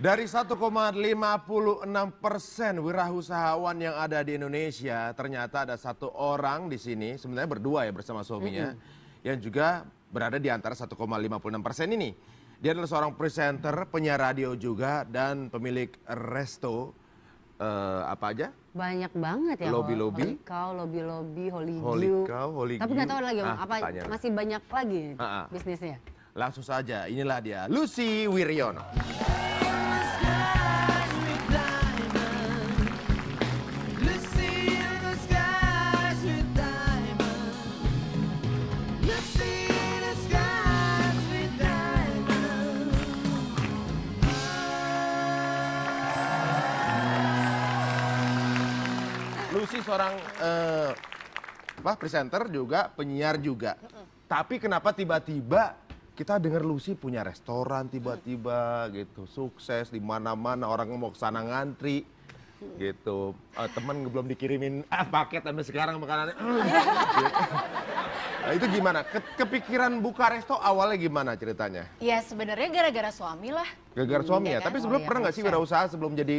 Dari 1,56 persen wirausahawan yang ada di Indonesia, ternyata ada satu orang di sini, sebenarnya berdua ya bersama suaminya, yang juga berada di antara 1,56 persen ini. Dia adalah seorang presenter, penyiar radio juga, dan pemilik resto, eh, apa aja? Banyak banget ya. Lobby-lobby. Holy cow, lobby-lobby, holy, Holy holy Tapi nggak tahu lagi Ah, apa tanya. masih banyak lagi Ah, ah. bisnisnya. Langsung saja, inilah dia, Lucy Wiryono. Lucy seorang eh, apa presenter juga, penyiar juga. Tapi kenapa tiba-tiba kita dengar Lucy punya restoran tiba-tiba gitu, sukses di mana-mana orang mau ke sana ngantri gitu. Eh, temen belum dikirimin ah, paket sampai sekarang makanannya. Gitu. Nah, itu gimana? Ke- kepikiran buka resto awalnya gimana ceritanya? Ya sebenarnya gara-gara suami lah. Gara-gara suami ya. iya kan? Tapi sebelum Oh, iya, pernah nggak sih konsep. wirausaha sebelum jadi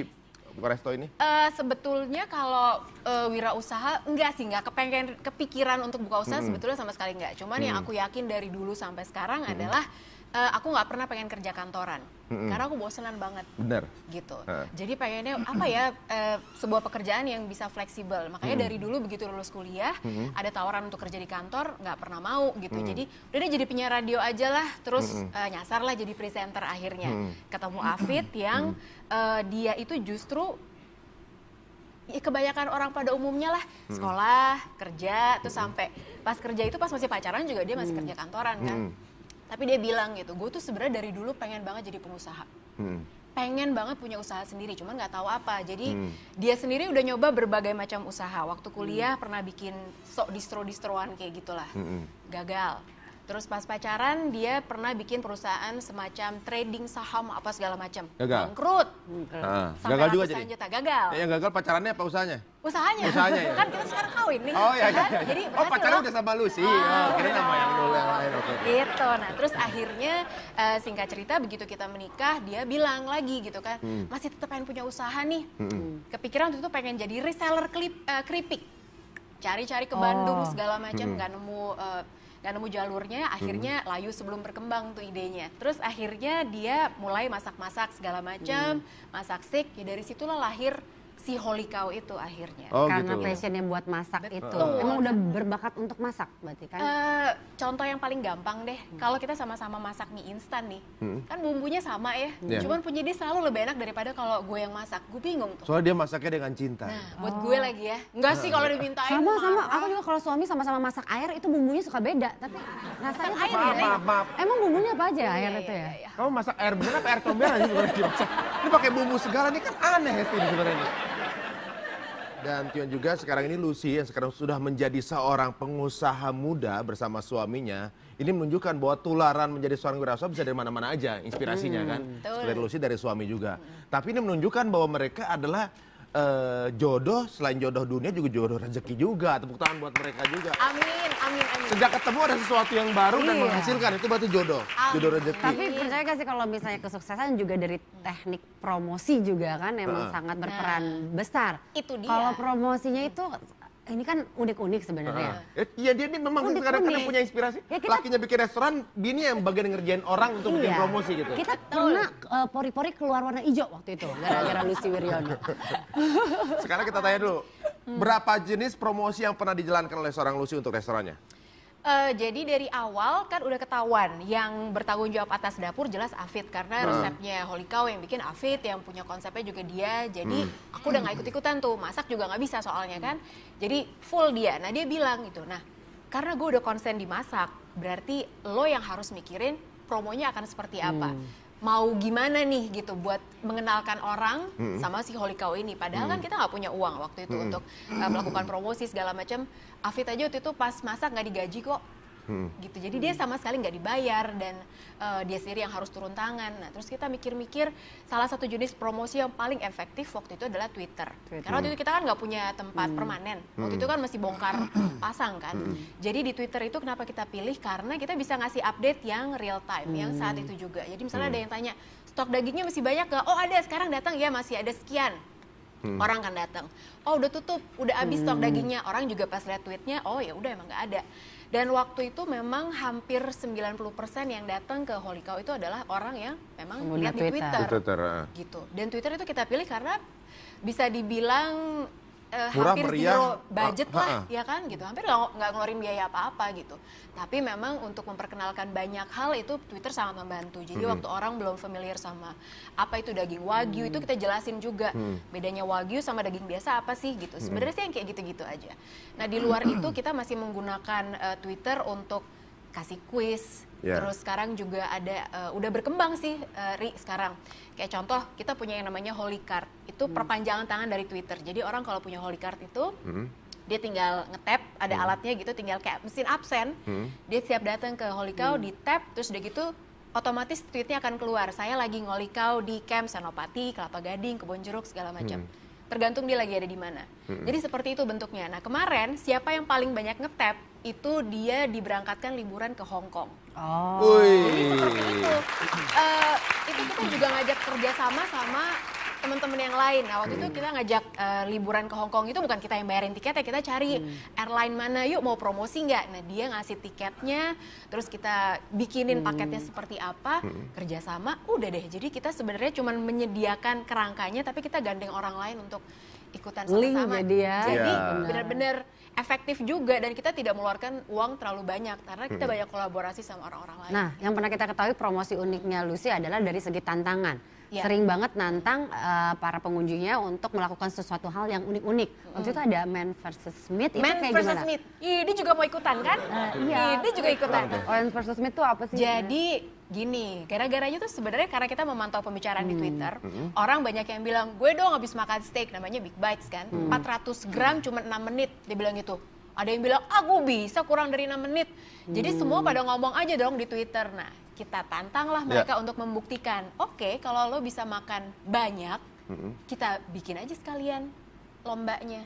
resto ini? Eh, sebetulnya kalau eh, wirausaha enggak sih nggak kepengen kepikiran untuk buka usaha sebetulnya sama sekali nggak. Cuman yang aku yakin dari dulu sampai sekarang adalah eh, aku nggak pernah pengen kerja kantoran. Karena aku bosenan banget. Bener. gitu. Heeh. Jadi pengennya apa ya eh, sebuah pekerjaan yang bisa fleksibel. Makanya dari dulu begitu lulus kuliah ada tawaran untuk kerja di kantor nggak pernah mau gitu. Jadi udah deh jadi penyiar radio aja lah. Terus eh, nyasar lah jadi presenter akhirnya. Ketemu Afid yang eh, dia itu justru ya kebanyakan orang pada umumnya lah. Sekolah kerja terus sampai pas kerja itu pas masih pacaran juga dia masih kerja kantoran kan tapi dia bilang gitu gue tuh sebenarnya dari dulu pengen banget jadi pengusaha Hmm. pengen banget punya usaha sendiri cuman nggak tahu apa jadi Hmm. dia sendiri udah nyoba berbagai macam usaha waktu kuliah pernah bikin sok distro distroan kayak gitulah Hmm. gagal terus pas pacaran dia pernah bikin perusahaan semacam trading saham apa segala macam Gagal? bangkrut Ah, sampai gagal juga jadi. juta gagal Yang gagal pacarannya apa usahanya? Usahanya, Usahanya ya? kan kita sekarang kawin nih Oh iya, iya, kan? iya. jadi oh pacarnya udah sama Lucy. Ah, Oh, kira iya. nama yang dulu yang lain. Oke. oke. gitu nah terus akhirnya eh, singkat cerita begitu kita menikah dia bilang lagi gitu kan Hmm. masih tetap pengen punya usaha nih kepikiran waktu itu pengen jadi reseller klip eh, keripik cari-cari ke Bandung Oh. segala macam nggak nemu eh, nggak nemu jalurnya akhirnya layu sebelum berkembang tuh idenya terus akhirnya dia mulai masak-masak segala macam masak steak ya dari situlah lahir si Holy Cow itu akhirnya Oh Karena gitu. passionnya buat masak Betul. itu. Emang udah berbakat untuk masak berarti kan? Eh, contoh yang paling gampang deh, kalau kita sama-sama masak mie instan nih, kan bumbunya sama ya, Iya. cuman punya dia selalu lebih enak daripada kalau gue yang masak. Gue bingung tuh. Soalnya dia masaknya dengan cinta. Nah, buat gue lagi ya, enggak sih kalau dimintain. sama sama aku juga kalau suami sama-sama masak air itu bumbunya suka beda tapi rasanya air ya, maaf, maaf, maaf. emang bumbunya apa aja Iya, air iya, itu ya iya, iya. Kamu masak air bener apa air comberan sih sebenarnya dimasak? Ini pakai bumbu segala ini kan aneh ya Tin, sebenarnya. Dan Tion juga sekarang ini Lucy yang sekarang sudah menjadi seorang pengusaha muda bersama suaminya. Ini menunjukkan bahwa tularan menjadi seorang wirausaha bisa dari mana-mana aja inspirasinya kan. Betul. Seperti Lucy dari suami juga. Tapi ini menunjukkan bahwa mereka adalah eh, jodoh selain jodoh dunia juga jodoh rezeki juga. Tepuk tangan buat mereka juga. Amin, amin, amin. Sejak ketemu ada sesuatu yang baru dan Iya. menghasilkan itu berarti jodoh, Amin. jodoh rezeki. tapi percaya gak sih kalau misalnya kesuksesan juga dari teknik promosi juga kan emang Heeh. sangat berperan besar Itu dia. kalau promosinya itu ini kan unik-unik sebenarnya Eh, Iya dia ini memang Unik, kadang-kadang unik. punya inspirasi. Ya, kita- Lakinya bikin restoran, bini yang bagian ngerjain orang untuk bikin Iya. promosi gitu. Kita pernah eh, pori-pori keluar warna hijau waktu itu gara-gara Lucy Wiryono. Sekarang kita tanya dulu, berapa jenis promosi yang pernah dijalankan oleh seorang Lucy untuk restorannya? Eh, jadi dari awal kan udah ketahuan yang bertanggung jawab atas dapur jelas Afid karena resepnya Holy Cow yang bikin Afid yang punya konsepnya juga dia. Jadi aku udah nggak ikut ikutan tuh masak juga nggak bisa soalnya kan. Jadi full dia. Nah dia bilang gitu nah karena gue udah konsen di masak berarti lo yang harus mikirin promonya akan seperti apa mau gimana nih gitu buat mengenalkan orang sama si Holy Cow ini. Padahal kan kita nggak punya uang waktu itu untuk uh, melakukan promosi segala macam. Afid aja waktu itu pas masak nggak digaji kok gitu. Jadi dia sama sekali nggak dibayar dan eh, dia sendiri yang harus turun tangan. Nah terus kita mikir-mikir salah satu jenis promosi yang paling efektif waktu itu adalah Twitter, Twitter. karena waktu itu kita kan nggak punya tempat permanen. Waktu itu kan masih bongkar pasang kan. Jadi di Twitter itu kenapa kita pilih? Karena kita bisa ngasih update yang real time yang saat itu juga. Jadi misalnya ada yang tanya stok dagingnya masih banyak nggak? Oh ada sekarang datang. Ya masih ada sekian. Orang kan datang. Oh udah tutup udah habis stok dagingnya. Orang juga pas lihat tweetnya oh ya udah emang nggak ada dan waktu itu memang hampir 90% yang datang ke Holy Cow itu adalah orang yang memang lihat di Twitter. Twitter, ah. gitu dan Twitter itu kita pilih karena bisa dibilang eh, Murah, hampir meriah, zero budget ah, lah ah. ya kan gitu. Hampir nggak ngeluarin biaya apa-apa gitu. Tapi memang untuk memperkenalkan banyak hal itu Twitter sangat membantu. Jadi waktu orang belum familiar sama apa itu daging wagyu itu kita jelasin juga bedanya wagyu sama daging biasa apa sih gitu. Sebenarnya sih yang kayak gitu-gitu aja. Nah di luar itu kita masih menggunakan eh, Twitter untuk kasih quiz Ya. terus sekarang juga ada eh, udah berkembang sih eh, Ri sekarang. Kayak contoh kita punya yang namanya Holy Card. Itu perpanjangan tangan dari Twitter. Jadi orang kalau punya Holy Card itu dia tinggal ngetap ada alatnya gitu tinggal kayak mesin absen. Dia siap datang ke Holy Cow di tap terus udah gitu otomatis tweetnya akan keluar. Saya lagi ngoli kau di camp Senopati Kelapa Gading Kebon Jeruk segala macam. Tergantung dia lagi ada di mana. Jadi seperti itu bentuknya. Nah kemarin siapa yang paling banyak ngetap itu dia diberangkatkan liburan ke Hong Kong Oh. Wih. seperti itu. Eh, itu kita juga ngajak kerjasama sama teman-teman yang lain. Nah waktu itu kita ngajak eh, liburan ke Hong Kong itu bukan kita yang bayarin tiketnya, kita cari airline mana yuk mau promosi nggak. Nah dia ngasih tiketnya, terus kita bikinin paketnya seperti apa, kerjasama, udah deh. Jadi kita sebenarnya cuma menyediakan kerangkanya, tapi kita gandeng orang lain untuk ikutan Link sama-sama. jadi ya. Jadi benar-benar efektif juga dan kita tidak mengeluarkan uang terlalu banyak karena kita banyak kolaborasi sama orang-orang lain. Nah, yang pernah kita ketahui promosi uniknya Lucy adalah dari segi tantangan. Ya. Sering banget nantang eh, para pengunjungnya untuk melakukan sesuatu hal yang unik-unik. Waktu itu ada Man versus Smith, itu Man kayak versus gimana? Smith. Ih, dia juga mau ikutan kan? Eh, iya. Ih, dia juga ikutan. Man versus Smith itu apa sih? Jadi gini, gara-garanya tuh sebenarnya karena kita memantau pembicaraan Hmm. di Twitter, orang banyak yang bilang, gue dong habis makan steak, namanya Big Bites kan, Hmm. 400 gram cuma 6 menit, dia bilang gitu. Ada yang bilang, aku bisa kurang dari 6 menit. Jadi semua Hmm. pada ngomong aja dong di Twitter. Nah, kita tantanglah mereka Ya. untuk membuktikan, oke kalau lo bisa makan banyak, kita bikin aja sekalian lombanya.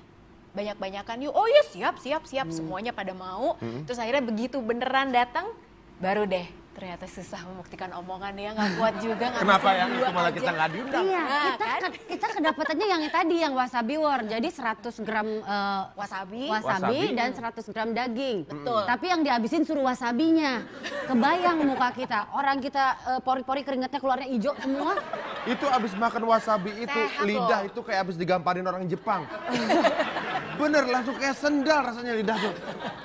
Banyak-banyakan yuk, oh iya siap, siap, siap. Hmm. Semuanya pada mau. Terus akhirnya begitu beneran datang, baru deh ternyata susah membuktikan omongan ya nggak kuat juga Kenapa yang itu malah aja. kita nggak diundang? Iya, Nah, kita kan? ke- kita kedapatannya yang tadi yang wasabi war. Jadi 100 gram eh, wasabi, wasabi, Wasabi. dan 100 gram daging. Betul. Tapi yang dihabisin suruh wasabinya. Kebayang muka kita. Orang kita eh, pori-pori keringatnya keluarnya hijau semua. Itu abis makan wasabi itu Sehat lidah loh. itu kayak abis digamparin orang Jepang. Bener langsung kayak sendal rasanya lidah tuh.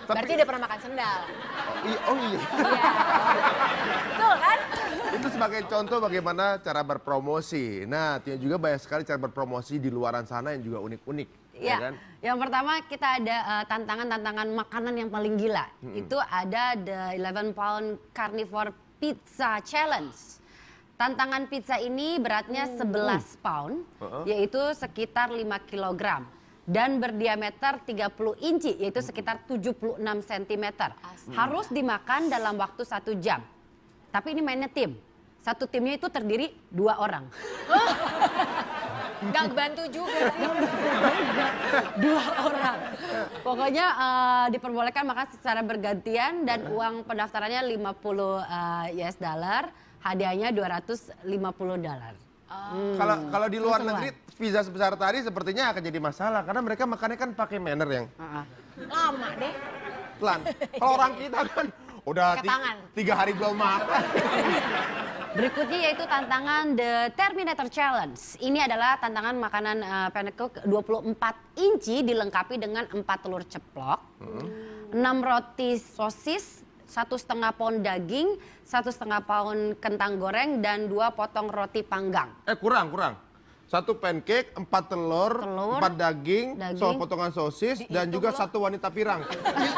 berarti udah pernah makan sendal oh, iya, oh iya. betul kan itu sebagai contoh bagaimana cara berpromosi. Nah, Tia juga banyak sekali cara berpromosi di luaran sana yang juga unik-unik. Ya, kan? yang pertama kita ada eh, tantangan-tantangan makanan yang paling gila. Itu ada the 11 pound carnivore pizza challenge. Tantangan pizza ini beratnya 11 pound, yaitu sekitar 5 kilogram. Dan berdiameter 30 inci, yaitu sekitar 76 cm. Harus dimakan dalam waktu satu jam. Tapi ini mainnya tim. Satu timnya itu terdiri dua orang. nggak bantu juga sih dua orang. Pokoknya eh, diperbolehkan makan secara bergantian dan uang pendaftarannya 50 eh, US dollar, hadiahnya 250 dolar. Kalau kalau di luar negeri visa sebesar tadi sepertinya akan jadi masalah karena mereka makannya kan pakai manner yang Heeh. lama deh pelan. Kalau orang kita kan udah tiga hari belum makan. Berikutnya yaitu tantangan The Terminator Challenge. Ini adalah tantangan makanan uh, pancake 24 inci dilengkapi dengan 4 telur ceplok, 6 roti sosis, satu setengah pound daging, satu setengah pound kentang goreng, dan dua potong roti panggang. Eh kurang kurang. Satu pancake, empat telur, Telur, empat daging, daging. potongan sosis, dan Dihitung juga loh. satu wanita pirang.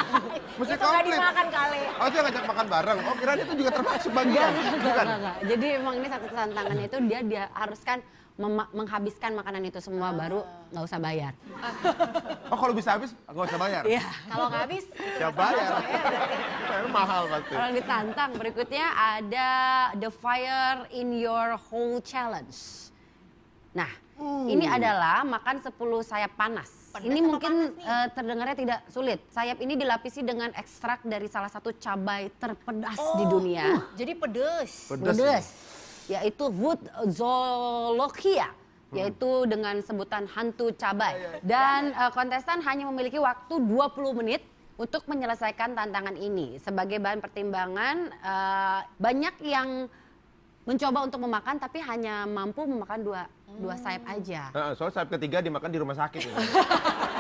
Mesti itu komplit. dimakan kali Oh itu yang ngajak makan bareng. Oh kira itu juga termasuk bagian. Enggak, Bukan. enggak, enggak. Jadi emang ini satu tantangannya itu dia dia haruskan menghabiskan makanan itu semua baru nggak usah bayar. Oh kalau bisa habis nggak usah bayar. Iya. Kalau nggak habis, Ya bayar. Bayar mahal pasti. Orang ditantang. Berikutnya ada The Fire in Your Hole Challenge. Nah, ini adalah makan 10 sayap panas. Pedas ini mungkin panas nih? eh, terdengarnya tidak sulit. Sayap ini dilapisi dengan ekstrak dari salah satu cabai terpedas di dunia. jadi pedes. Pedas Pedas, yaitu wood zoologia yaitu dengan sebutan hantu cabai. Dan eh, kontestan hanya memiliki waktu 20 menit untuk menyelesaikan tantangan ini. Sebagai bahan pertimbangan, eh, banyak yang mencoba untuk memakan tapi hanya mampu memakan dua dua sayap aja. Nah, soalnya sayap ketiga dimakan di rumah sakit.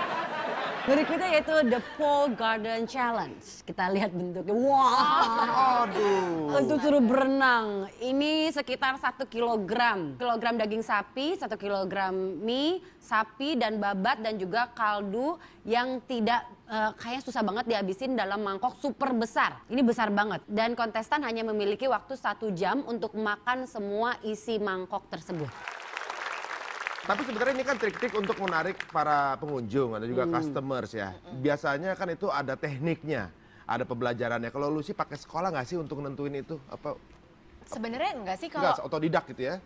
Berikutnya yaitu The Paul Garden Challenge. Kita lihat bentuknya. Wah. Aduh. Untuk suruh berenang, ini sekitar satu kilogram. Kilogram daging sapi, satu kilogram mie, sapi dan babat dan juga kaldu yang tidak eh, kayaknya susah banget dihabisin dalam mangkok super besar. Ini besar banget. Dan kontestan hanya memiliki waktu satu jam untuk makan semua isi mangkok tersebut. Tapi sebenarnya ini kan trik-trik untuk menarik para pengunjung ada juga customers ya. Biasanya kan itu ada tekniknya, ada pembelajarannya. Kalau lu sih pakai sekolah nggak sih untuk nentuin itu? Apa Sebenarnya enggak sih kalau enggak otodidak gitu ya?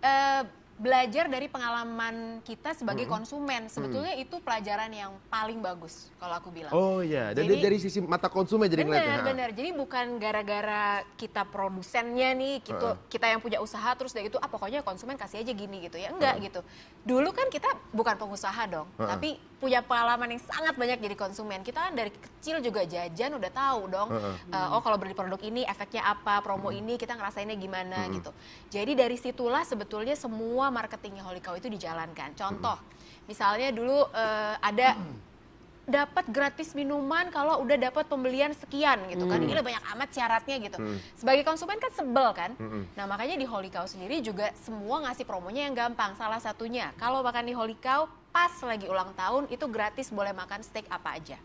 eh, belajar dari pengalaman kita sebagai Hmm. konsumen. Sebetulnya itu pelajaran yang paling bagus kalau aku bilang. Oh iya, Jadi- dari sisi mata konsumen jadi. Benar, benar. Jadi bukan gara-gara kita produsennya nih, gitu, kita yang punya usaha terus dari itu, ah pokoknya konsumen kasih aja gini gitu ya. Enggak gitu. Dulu kan kita bukan pengusaha dong, Heeh. tapi punya pengalaman yang sangat banyak jadi konsumen. Kita kan dari kecil juga jajan udah tahu dong. Heeh. eh, oh kalau beli produk ini efeknya apa, promo ini kita ngerasainnya gimana gitu. Jadi dari situlah sebetulnya semua marketingnya Holy Cow itu dijalankan. Contoh, misalnya dulu eh, ada dapat gratis minuman kalau udah dapat pembelian sekian gitu kan. Ini banyak amat syaratnya gitu. Sebagai konsumen kan sebel kan. Nah, makanya di Holy Cow sendiri juga semua ngasih promonya yang gampang. Salah satunya kalau makan di Holy Cow pas lagi ulang tahun itu gratis boleh makan steak apa aja.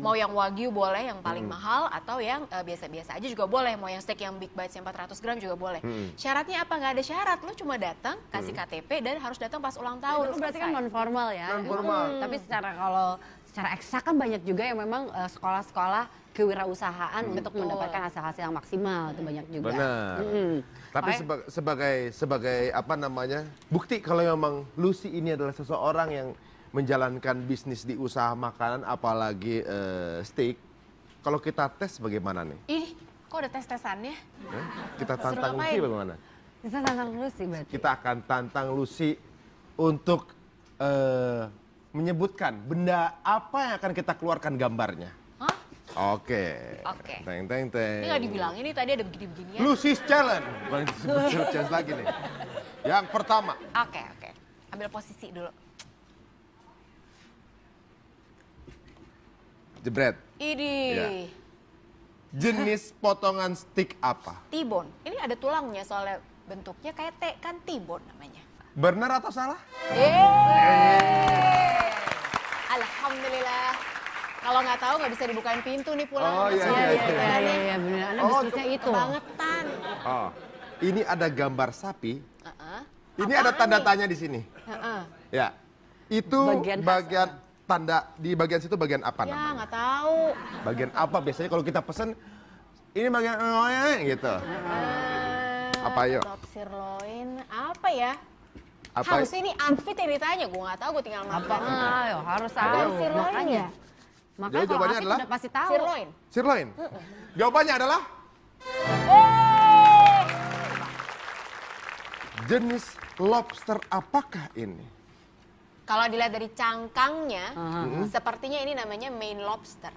Mau yang wagyu boleh yang paling mahal atau yang eh, biasa-biasa aja juga boleh. Mau yang steak yang big bites yang 400 gram juga boleh. Syaratnya apa? nggak ada syarat. Lo cuma datang, kasih KTP dan harus datang pas ulang tahun. Itu berarti kan non formal ya. Non formal. Hmm. Tapi secara kalau secara eksak kan banyak juga yang memang eh, sekolah-sekolah kewirausahaan untuk Betul. mendapatkan hasil-hasil yang maksimal itu banyak juga. Benar. Mm-mm. Tapi seba- sebagai sebagai apa namanya bukti kalau memang Lucy ini adalah seseorang yang menjalankan bisnis di usaha makanan apalagi eh, steak. Kalau kita tes bagaimana nih? Ih, kok ada tes-tesannya? Eh, Kita tantang? Lucy bagaimana? Bisa tantang lu sih berarti. Kita akan tantang Lucy untuk eh, menyebutkan benda apa yang akan kita keluarkan gambarnya. Hah? Oke. Oke. Teng teng teng. Ini nggak dibilangin nih tadi ada begini-beginian. Lucy's Challenge. Bukan disebut challenge lagi nih. Yang pertama, Oke, oke. Ambil posisi dulu. jebret. Ini Ya. Jenis potongan steak apa? tibon. Ini ada tulangnya soalnya bentuknya kayak T kan tibon namanya. Benar atau salah? Yeay. Alhamdulillah. Kalau nggak tahu nggak bisa dibukain pintu nih pulang. Oh, iya, iya, Iya, iya. iya, iya, iya, benar. Oh, bisnisnya itu. Kebangetan. Oh, ini ada gambar sapi. Heeh. Ini ada Apaan tanda nih? tanya di sini. Heeh. Ya, itu Bagian bagian, khas tanda di bagian situ bagian apa Ya namanya? nggak tahu. Bagian apa biasanya kalau kita pesen ini bagian eh, gitu. Eh, Apa, yuk? Top sirloin apa ya? Apa? Harusnya ini Amfit yang ditanya, gue nggak tahu, gue tinggal makan. Apa? Ayo, harus tahu. Ada sirloin Makanya. ya? Makanya Jadi kalau jawabannya adalah? udah pasti tahu. Sirloin. Sirloin. Jawabannya adalah Oh! jenis lobster apakah ini? Kalau dilihat dari cangkangnya, Aha. sepertinya ini namanya main lobster.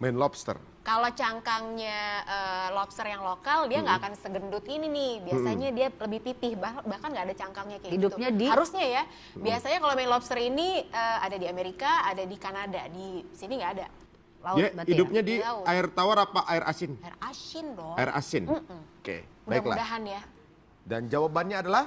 Main lobster. Kalau cangkangnya eh, lobster yang lokal, dia nggak akan segendut ini nih. Biasanya dia lebih pipih, bah- bahkan nggak ada cangkangnya kayak Hidupnya gitu. di- Harusnya ya. Biasanya kalau main lobster ini eh, ada di Amerika, ada di Kanada, di sini nggak ada. Laut Dia berarti hidupnya ya? di laut. air tawar apa air asin? Air asin dong. Air asin. Mm-mm. Oke, baiklah. Mudah-mudahan ya. Dan jawabannya adalah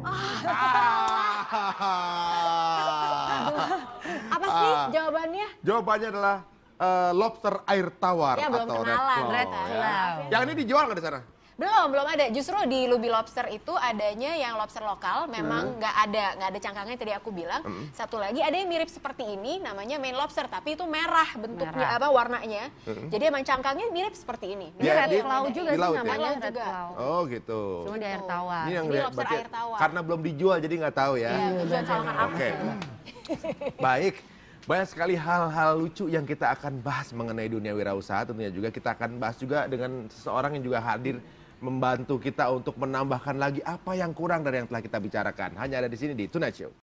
Apa sih Ah. jawabannya? Jawabannya adalah eh, lobster air tawar Ya, belum atau red kenalan, claw. Red ya. Claw. Yang ini dijual nggak di sana? Belum, belum ada. Justru di Lubi Lobster itu adanya yang lobster lokal, memang nggak ada, nggak ada cangkangnya tadi aku bilang. Satu lagi ada yang mirip seperti ini, namanya main lobster, tapi itu merah bentuknya Merah. apa warnanya. Jadi emang cangkangnya mirip seperti ini. Ini Ya, red di- claw juga di sih laut ya? namanya Laut red claw. Oh gitu. Cuma di air tawar. Ini yang Ini lobster air tawar. karena belum dijual jadi nggak tahu ya. Iya, apa Oke. Baik. Banyak sekali hal-hal lucu yang kita akan bahas mengenai dunia wirausaha. Tentunya juga kita akan bahas juga dengan seseorang yang juga hadir membantu kita untuk menambahkan lagi apa yang kurang dari yang telah kita bicarakan. Hanya ada di sini di Tonight Show.